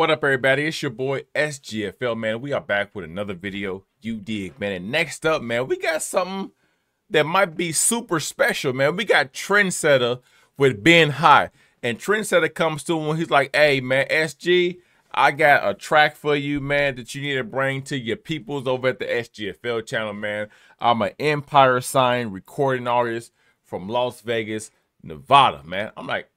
What up, everybody? It's your boy SGFL, man. We are back with another video. You dig, man. And next up, man, we got something that might be super special, man. We got Trendsetta with Ben High. And Trendsetta comes to him when he's like, hey, man, SG, I got a track for you, man, that you need to bring to your peoples over at the SGFL channel, man. I'm an Empire Sign recording artist from Las Vegas, Nevada, man. I'm like,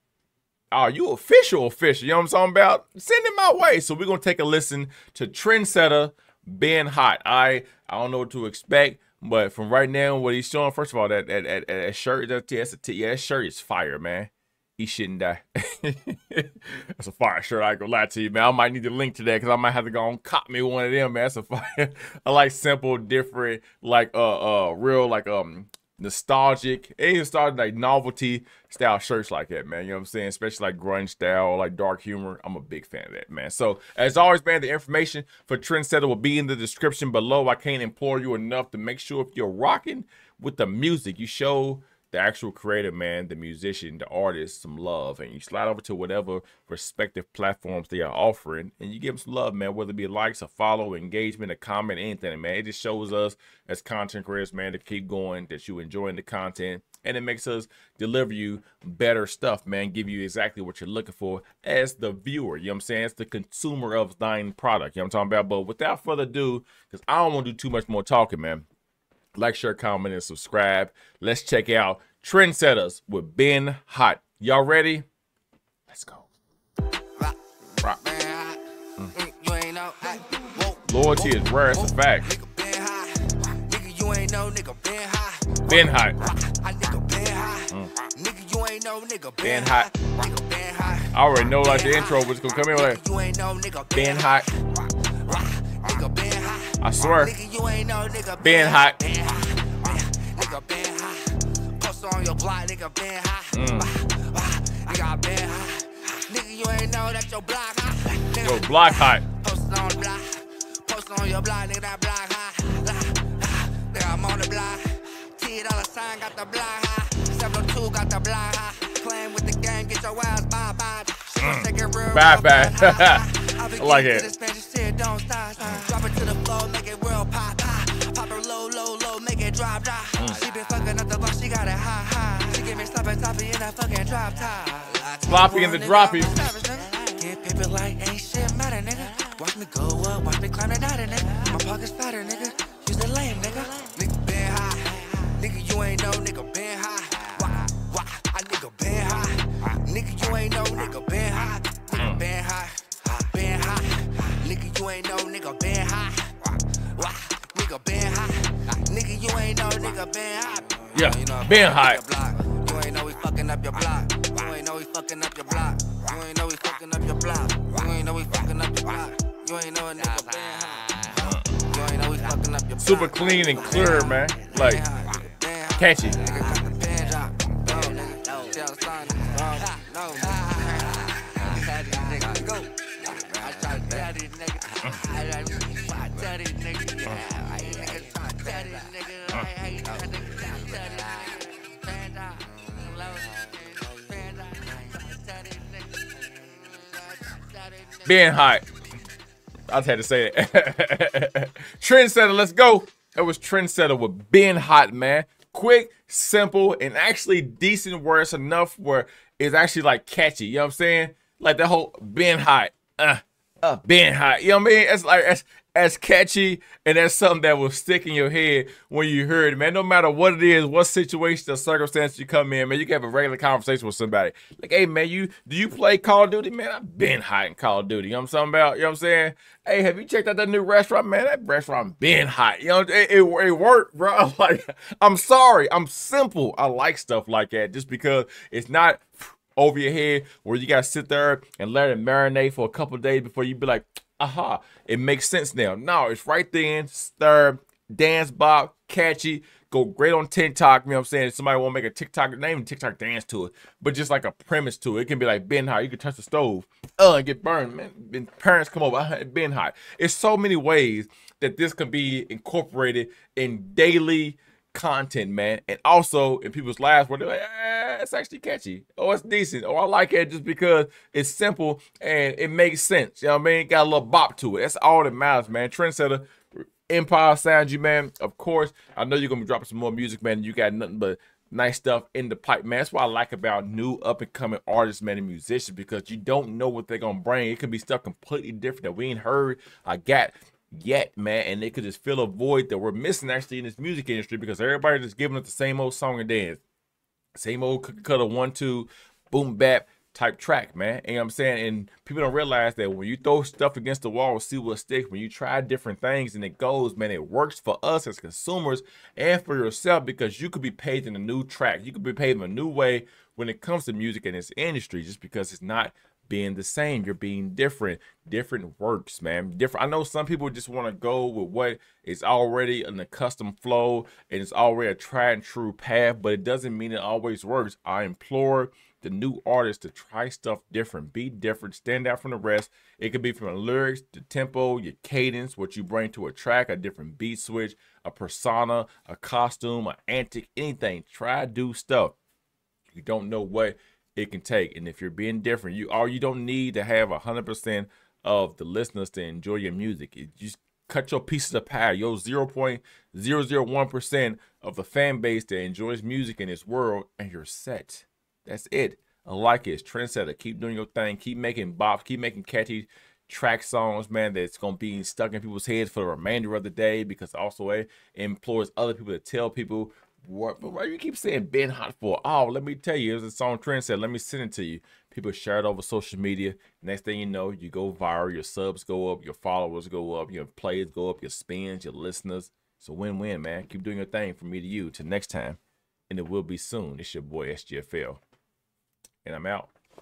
are you official official? You know what I'm talking about? Send it my way. So we're gonna take a listen to Trendsetta Been Hot. I I don't know what to expect, but from right now, what he's showing, first of all, that that, that, that shirt, that, that's a yeah, that shirt is fire, man. He shouldn't die. that's a fire shirt. I ain't gonna lie to you, man. I might need to link to that because I might have to go and cop me one of them, man. That's a fire. I like simple, different, like uh uh real like um nostalgic, even started like novelty style shirts like that, man. You know what I'm saying? Especially like grunge style, like dark humor. I'm a big fan of that, man. So as always, man, the information for Trendsetta will be in the description below. I can't implore you enough to make sure if you're rocking with the music, you show the actual creator, man, the musician, the artist, some love, and you slide over to whatever respective platforms they are offering, and you give them some love, man, whether it be likes, a follow, engagement, a comment, anything, man. It just shows us as content creators, man, to keep going, that you enjoying the content, and it makes us deliver you better stuff, man, give you exactly what you're looking for as the viewer, you know what I'm saying? It's the consumer of thine product, you know what I'm talking about? But without further ado, because I don't want to do too much more talking, man like, share, comment, and subscribe. Let's check out Trendsettas with Been Hot. Y'all ready? Let's go. Rock. Mm. Loyalty is rare, it's a fact. Ben Hot. Mm. Ben Hot. I already know like the intro was gonna come in like Ben Hot. I swear. Being hot. on your block, nigga, been hot. Mm. Nigga, been hot. Nigga, you ain't know that your block hot. Nigga, your block hot. Posted on the block. Posted on your block, nigga, that block hot. Nigga, I'm on the block. T dollar sign got the block hot. 702 got the block hot. Playing with the game, get your ass bye bye. Mm. Bye bye. I like it. Drop, drop. Mm. She been fucking up the box, she got it high, high. She give me sloppy, sloppy in that fucking drop top. Sloppy in the droppy. Get paper like ain't shit matter, nigga. Watch me go up, watch me climb the ladder, nigga. My pocket's fatter, nigga. Use the lame, nigga. Nigga been high. Nigga, you ain't know, nigga been high. Why, why, I nigga been high. Nigga, you ain't know, nigga been high. Nigga been high. Been high. Nigga, you ain't know, nigga been high. Why, nigga been high. Nigga, you ain't know, nigga been high. Yeah, you know, been high. You ain't know we fucking up your block. You ain't know we fucking up your block. You ain't know we fucking up your block. You ain't know we fucking up your block. You ain't know a nigga been high. You ain't know we fucking up your block. Super clean and clear, man. Like, catchy. Being hot. I just had to say it. Trendsetta, let's go. That was Trendsetta with being hot, man. Quick, simple, and actually decent words enough where it's actually like catchy. You know what I'm saying? Like the whole being hot. Uh, uh, being hot. You know what I mean? It's like it's as catchy and that's something that will stick in your head when you hear it, man. No matter what it is, what situation or circumstance you come in, man, you can have a regular conversation with somebody. Like, hey, man, you do you play Call of Duty? Man, I've been hot in Call of Duty. You know what I'm talking about? You know what I'm saying? Hey, have you checked out that new restaurant? Man, that restaurant been hot. You know, it, it, it worked, bro. Like, I'm sorry. I'm simple. I like stuff like that just because it's not over your head where you gotta sit there and let it marinate for a couple days before you be like, aha, it makes sense now. No, it's right then, stir, dance bop, catchy, go great on TikTok. You know what I'm saying? Somebody want to make a TikTok, name TikTok dance to it, but just like a premise to it. It can be like Ben Hot. You can touch the stove, uh, and get burned. Man, parents come over, Ben Hot. It's so many ways that this can be incorporated in daily content, man. And also in people's lives where they're like, eh, it's actually catchy. Oh, it's decent. Oh, I like it just because it's simple and it makes sense. You know what I mean? Got a little bop to it. That's all that matters, man. Trendsetta, Empire Sound you, man. Of course, I know you're gonna be dropping some more music, man. You got nothing but nice stuff in the pipe, man. That's what I like about new up and coming artists, man, and musicians, because you don't know what they're gonna bring. It could be stuff completely different that we ain't heard. I got yet, man, and they could just fill a void that we're missing actually in this music industry because everybody's just giving us the same old song and dance, same old cut cutter one two, boom bap type track, man. You know what I'm saying? And people don't realize that when you throw stuff against the wall, see what sticks. When you try different things and it goes, man, it works for us as consumers and for yourself because you could be paid in a new track. You could be paid in a new way when it comes to music and this industry just because it's not being the same. You're being different. Different works, man. Different. I know some people just want to go with what is already an accustomed flow and it's already a tried and true path, but it doesn't mean it always works. I implore the new artists to try stuff different, be different, stand out from the rest. It could be from the lyrics, the tempo, your cadence, what you bring to a track, a different beat switch, a persona, a costume, an antic, anything. Try do stuff. You don't know what it can take. And if you're being different, you are you don't need to have a hundred percent of the listeners to enjoy your music. It just cut your pieces of pie, your 0.001% of the fan base that enjoys music in this world, and you're set. That's it. I like it. It's Trendsetta. Keep doing your thing. Keep making bops. Keep making catchy track songs, man, that's to be stuck in people's heads for the remainder of the day because also it implores other people to tell people what, but why you keep saying been hot for? Oh, let me tell you, it a song trend said, let me send it to you. People share it over social media. Next thing you know, you go viral, your subs go up, your followers go up, your plays go up, your spins, your listeners. It's a win-win, man. Keep doing your thing from me to you. Till next time, and it will be soon. It's your boy SGFL, and I'm out.